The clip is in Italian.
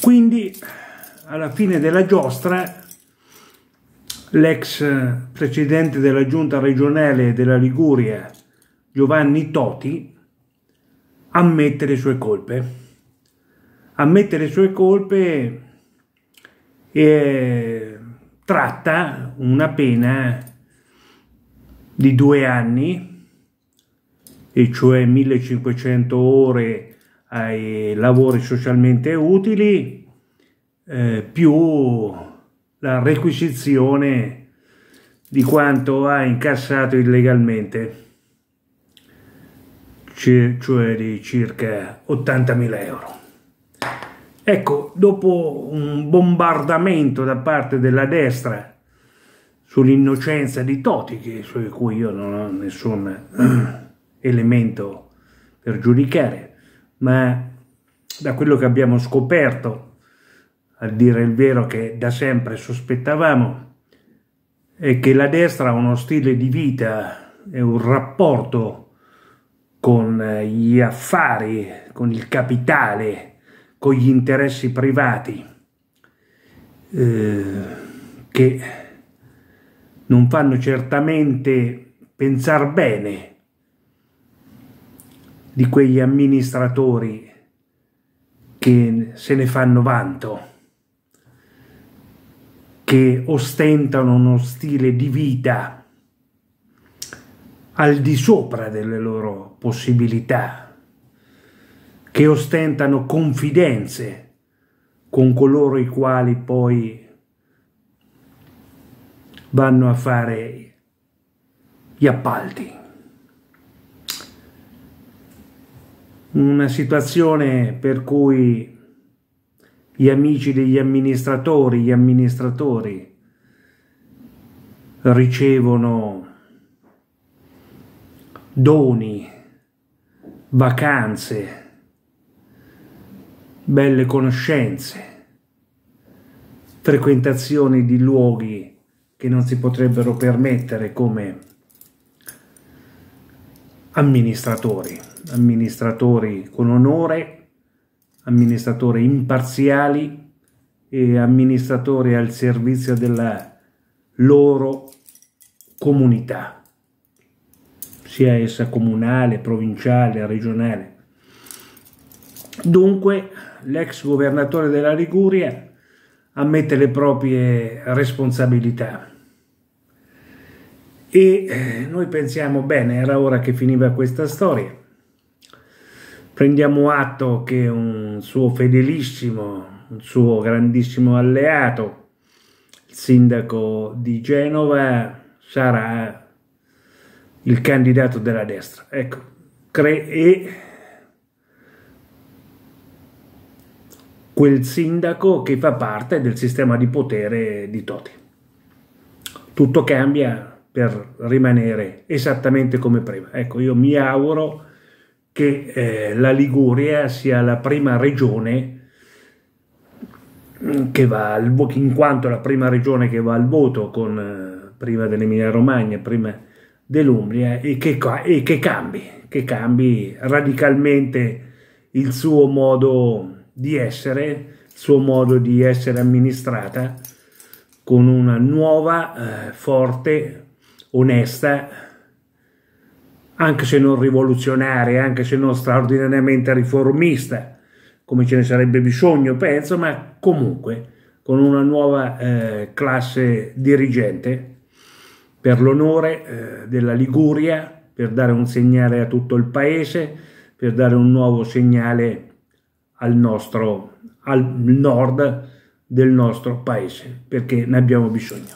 Quindi, alla fine della giostra, l'ex presidente della giunta regionale della Liguria, Giovanni Toti, ammette le sue colpe. Ammette le sue colpe e tratta una pena di due anni, e cioè 1500 ore ai lavori socialmente utili, eh, più la requisizione di quanto ha incassato illegalmente, cioè di circa 80.000 euro. Ecco, dopo un bombardamento da parte della destra sull'innocenza di Toti, su cui io non ho nessun elemento per giudicare, ma da quello che abbiamo scoperto, a dire il vero che da sempre sospettavamo, è che la destra ha uno stile di vita e un rapporto con gli affari, con il capitale, con gli interessi privati, eh, che non fanno certamente pensare bene di quegli amministratori che se ne fanno vanto, che ostentano uno stile di vita al di sopra delle loro possibilità, che ostentano confidenze con coloro i quali poi vanno a fare gli appalti. Una situazione per cui gli amici degli amministratori, gli amministratori ricevono doni, vacanze, belle conoscenze, frequentazioni di luoghi che non si potrebbero permettere come amministratori amministratori con onore, amministratori imparziali e amministratori al servizio della loro comunità, sia essa comunale, provinciale, regionale. Dunque l'ex governatore della Liguria ammette le proprie responsabilità e eh, noi pensiamo bene, era ora che finiva questa storia prendiamo atto che un suo fedelissimo, un suo grandissimo alleato, il sindaco di Genova, sarà il candidato della destra. Ecco, e quel sindaco che fa parte del sistema di potere di Toti. Tutto cambia per rimanere esattamente come prima. Ecco, io mi auguro che eh, la Liguria sia la prima regione che va al voto, in quanto la prima regione che va al voto con, eh, prima dell'Emilia Romagna, prima dell'Umbria e che, e che cambi, che cambi radicalmente il suo modo di essere, il suo modo di essere amministrata con una nuova, eh, forte, onesta anche se non rivoluzionaria, anche se non straordinariamente riformista, come ce ne sarebbe bisogno, penso, ma comunque con una nuova eh, classe dirigente per l'onore eh, della Liguria, per dare un segnale a tutto il paese, per dare un nuovo segnale al nostro al nord del nostro paese, perché ne abbiamo bisogno.